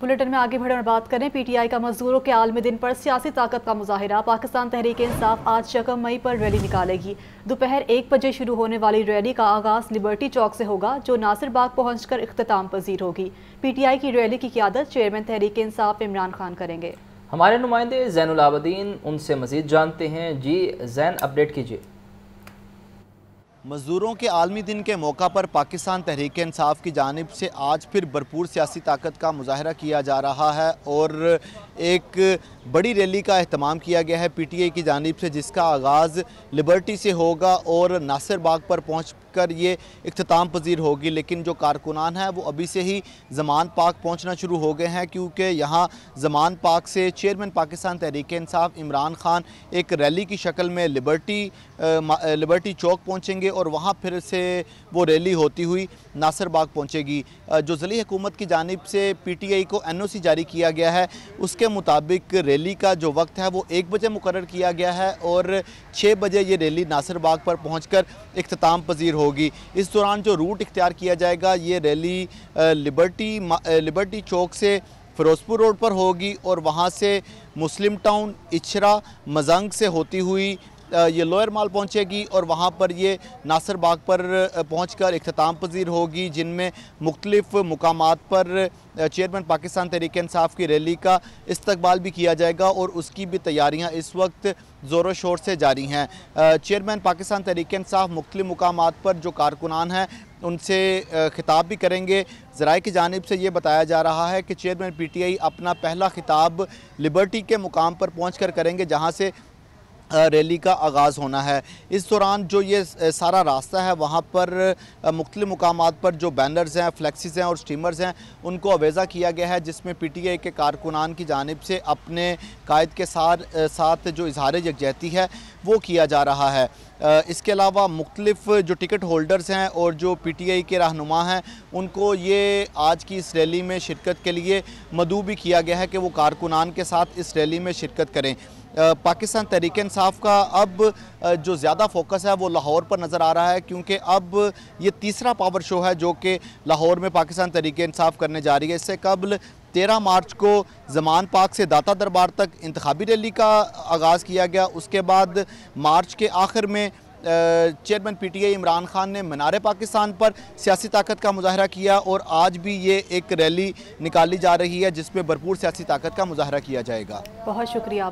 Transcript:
Bulletin में आगे बढ़े और बात करें, पीटीआई का मजदूरों के आलमी दिन पर सियासी ताकत का मुजाहरा। पाकिस्तान तहरीक इंसाफ आज यकम मई पर रैली निकालेगी। दोपहर एक बजे शुरू होने वाली रैली का आगाज़ लिबर्टी चौक से होगा, जो नासिर बाग पहुंचकर इख्ताम पजीर होगी। पीटीआई की रैली की क्यादत चेयरमैन तहरीक इंसाफ इमरान खान करेंगे। हमारे नुमाइंदे जैनुलाबदीन उनसे मजीद जानते हैं। जी, जैन अपडेट कीजिए। मज़दूरों के आलमी दिन के मौका पर पाकिस्तान तहरीक इंसाफ की जानब से आज फिर भरपूर सियासी ताकत का मुजाहरा किया जा रहा है और एक बड़ी रैली का अहतमाम किया गया है पी टी आई की जानब से, जिसका आगाज़ लिबर्टी से होगा और नासिर बाग पर पहुँच कर ये अख्ताम पजीर होगी। लेकिन जो कारकुनान हैं, वो अभी से ही जमान पाक पहुँचना शुरू हो गए हैं, क्योंकि यहाँ जमान पाक से चेयरमैन पाकिस्तान तहरीक इंसाफ इमरान खान एक रैली की शक्ल में लिबर्टी लिबर्टी चौक पहुँचेंगे और वहाँ फिर से वो रैली होती हुई नासिर बाग पहुँचेगी। जो ज़िली हुकूमत की जानब से पी टी आई को एन ओ सी जारी किया गया है, उसके मुताबिक रैली का जो वक्त है, वो एक बजे मुकर किया गया है और छः बजे ये रैली नासिर बाग पर पहुँच कर अख्ताम पजीर होगी। इस दौरान जो रूट इख्तियार किया जाएगा, ये रैली लिबर्टी लिबर्टी चौक से फ़िरोज़पुर रोड पर होगी और वहाँ से मुस्लिम टाउन इछरा, मजंग से होती हुई ये लोअर माल पहुँचेगी और वहाँ पर ये नासर बाग पर पहुँच कर अख्ताम पजीर होगी, जिनमें मुख्तलिफ़ मकाम पर चेयरमैन पाकिस्तान तहरीक इंसाफ की रैली का इस्तबाल भी किया जाएगा और उसकी भी तैयारियाँ इस वक्त ज़ोरों शोर से जारी हैं। चेयरमैन पाकिस्तान तहरीक इंसाफ मुख्तलि मकाम पर जो कारकुनान हैं, उनसे खिताब भी करेंगे। ज़राए की जानब से ये बताया जा रहा है कि चेयरमैन पी टी आई अपना पहला खिताब लिबर्टी के मुकाम पर पहुँच कर करेंगे, जहाँ से रैली का आगाज़ होना है। इस दौरान जो ये सारा रास्ता है, वहाँ पर मुख्तलि मकाम पर जो बैनर्स हैं, फ्लैक्सीज हैं और स्टीमर्स हैं, उनको अवेज़ा किया गया है, जिसमें पी टी आई के कारकुनान की जानब से अपने कायद के साथ साथ जो इजहार यकजहती है वो किया जा रहा है। इसके अलावा मुख्तलिफ़ जो टिकट होल्डर्स हैं और जो पी टी आई के रहनुमा हैं, उनको ये आज की इस रैली में शिरकत के लिए मदू भी किया गया है कि वो कारकुनान के साथ इस रैली में शिरकत करें। पाकिस्तान तहरीक इंसाफ का अब जो ज़्यादा फोकस है वो लाहौर पर नज़र आ रहा है, क्योंकि अब ये तीसरा पावर शो है जो कि लाहौर में पाकिस्तान तहरीक इंसाफ करने जा रही है। इससे कबल तेरह मार्च को जमान पाक से दाता दरबार तक इंतबी रैली का आगाज़ किया गया। उसके बाद मार्च के आखिर में chairman P T I Imran Khan ने मनार पाकिस्तान पर सियासी ताकत का मुजाहरा किया और आज भी ये एक रैली निकाली जा रही है, जिसमें भरपूर सियासी ताकत का मुजाहरा किया जाएगा। बहुत शुक्रिया